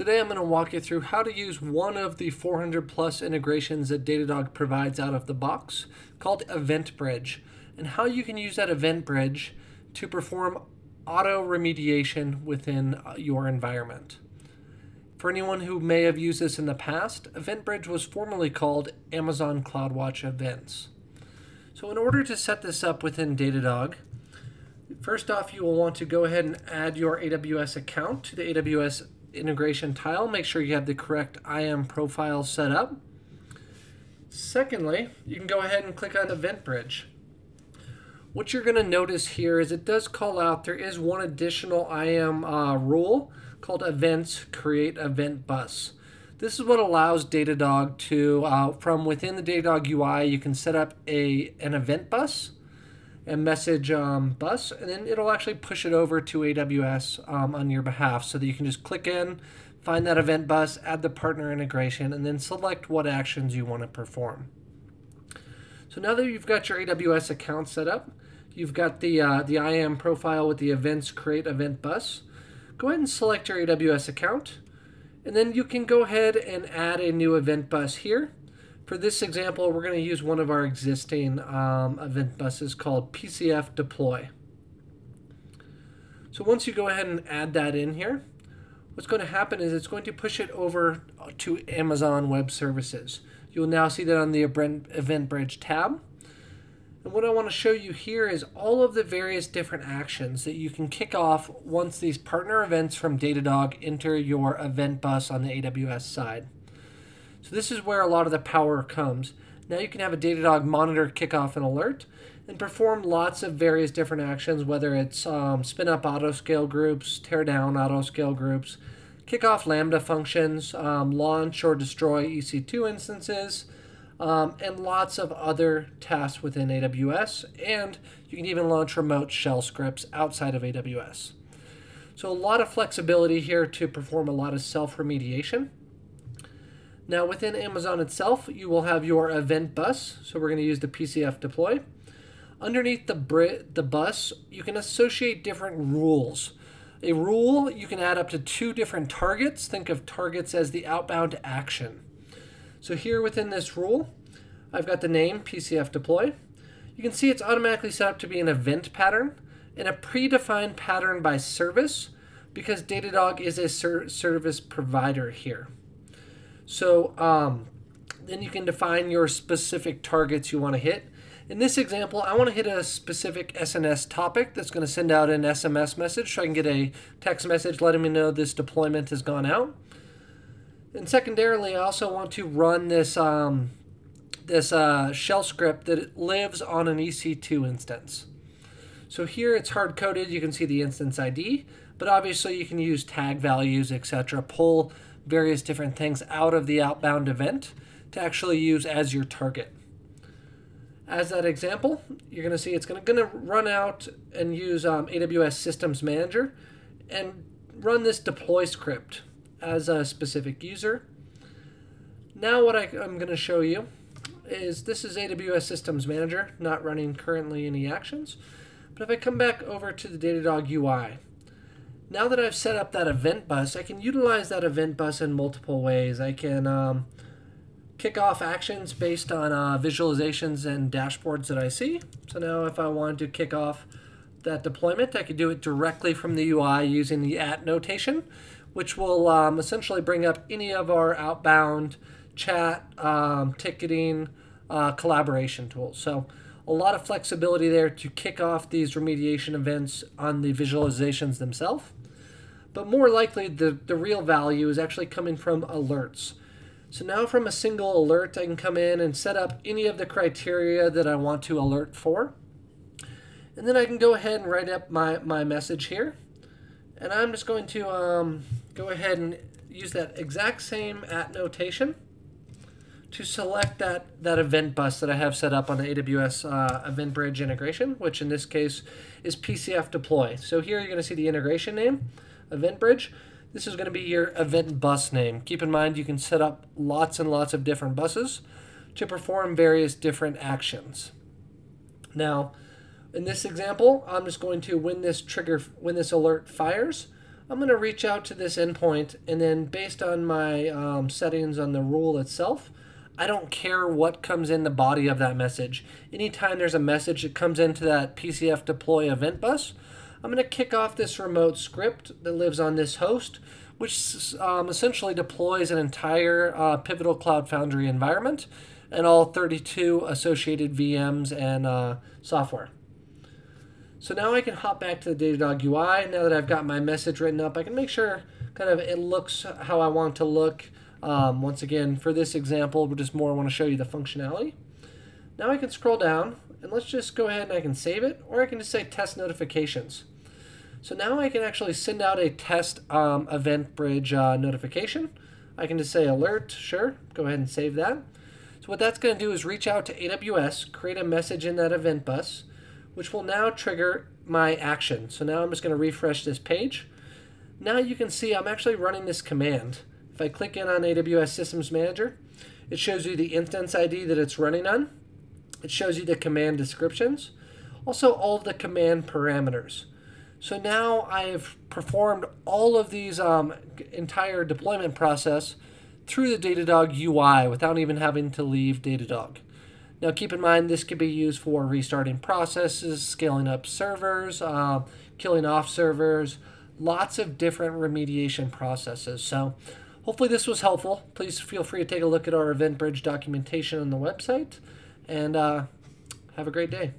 Today I'm going to walk you through how to use one of the 400 plus integrations that Datadog provides out of the box called Event Bridge and how you can use that Event Bridge to perform auto remediation within uh, your environment. For anyone who may have used this in the past, Event Bridge was formerly called Amazon CloudWatch Events. So in order to set this up within Datadog, first off you will want to go ahead and add your AWS account to the AWS integration tile. Make sure you have the correct IAM profile set up. Secondly, you can go ahead and click on Event Bridge. What you're going to notice here is it does call out there is one additional IAM uh, rule called Events Create Event Bus. This is what allows Datadog to, uh, from within the Datadog UI, you can set up a an event bus and message um, bus, and then it'll actually push it over to AWS um, on your behalf so that you can just click in, find that event bus, add the partner integration, and then select what actions you want to perform. So now that you've got your AWS account set up, you've got the, uh, the IAM profile with the events create event bus, go ahead and select your AWS account. And then you can go ahead and add a new event bus here. For this example, we're going to use one of our existing um, event buses called PCF Deploy. So once you go ahead and add that in here, what's going to happen is it's going to push it over to Amazon Web Services. You'll now see that on the Event Bridge tab. And what I want to show you here is all of the various different actions that you can kick off once these partner events from Datadog enter your event bus on the AWS side. So this is where a lot of the power comes. Now you can have a Datadog monitor kick off an alert and perform lots of various different actions, whether it's um, spin up autoscale groups, tear down autoscale groups, kick off Lambda functions, um, launch or destroy EC2 instances, um, and lots of other tasks within AWS. And you can even launch remote shell scripts outside of AWS. So a lot of flexibility here to perform a lot of self-remediation. Now within Amazon itself, you will have your event bus. So we're going to use the PCF deploy. Underneath the, the bus, you can associate different rules. A rule, you can add up to two different targets. Think of targets as the outbound action. So here within this rule, I've got the name PCF deploy. You can see it's automatically set up to be an event pattern and a predefined pattern by service because Datadog is a ser service provider here. So um, then you can define your specific targets you want to hit. In this example, I want to hit a specific SNS topic that's going to send out an SMS message so I can get a text message letting me know this deployment has gone out. And secondarily, I also want to run this um, this uh, shell script that lives on an EC2 instance. So here it's hard coded. You can see the instance ID, but obviously you can use tag values, etc. Pull various different things out of the outbound event to actually use as your target. As that example, you're going to see it's going to run out and use um, AWS Systems Manager and run this deploy script as a specific user. Now what I, am going to show you is this is AWS Systems Manager, not running currently any actions. But if I come back over to the Datadog UI, now that I've set up that event bus, I can utilize that event bus in multiple ways. I can um, kick off actions based on uh, visualizations and dashboards that I see. So now if I wanted to kick off that deployment, I could do it directly from the UI using the at notation which will um, essentially bring up any of our outbound chat, um, ticketing, uh, collaboration tools. So a lot of flexibility there to kick off these remediation events on the visualizations themselves. But more likely, the, the real value is actually coming from alerts. So now from a single alert, I can come in and set up any of the criteria that I want to alert for. And then I can go ahead and write up my, my message here. And I'm just going to um, go ahead and use that exact same at notation to select that, that event bus that I have set up on the AWS uh, Event Bridge integration, which in this case is PCF deploy. So here you're going to see the integration name, Event Bridge. This is going to be your event bus name. Keep in mind you can set up lots and lots of different buses to perform various different actions. Now, in this example, I'm just going to, when this trigger, when this alert fires, I'm going to reach out to this endpoint and then based on my um, settings on the rule itself, I don't care what comes in the body of that message. Anytime there's a message that comes into that PCF deploy event bus, I'm going to kick off this remote script that lives on this host, which um, essentially deploys an entire uh, Pivotal Cloud Foundry environment and all 32 associated VMs and uh, software. So now I can hop back to the Datadog UI. Now that I've got my message written up, I can make sure kind of it looks how I want to look. Um, once again, for this example, we just more want to show you the functionality. Now I can scroll down and let's just go ahead and I can save it or I can just say test notifications. So now I can actually send out a test um, event bridge uh, notification. I can just say alert, sure, go ahead and save that. So what that's going to do is reach out to AWS, create a message in that event bus, which will now trigger my action. So now I'm just going to refresh this page. Now you can see I'm actually running this command. If I click in on AWS Systems Manager, it shows you the instance ID that it's running on. It shows you the command descriptions, also all of the command parameters. So now I've performed all of these um, entire deployment process through the Datadog UI without even having to leave Datadog. Now keep in mind this could be used for restarting processes, scaling up servers, uh, killing off servers, lots of different remediation processes. So hopefully this was helpful. Please feel free to take a look at our EventBridge documentation on the website and uh, have a great day.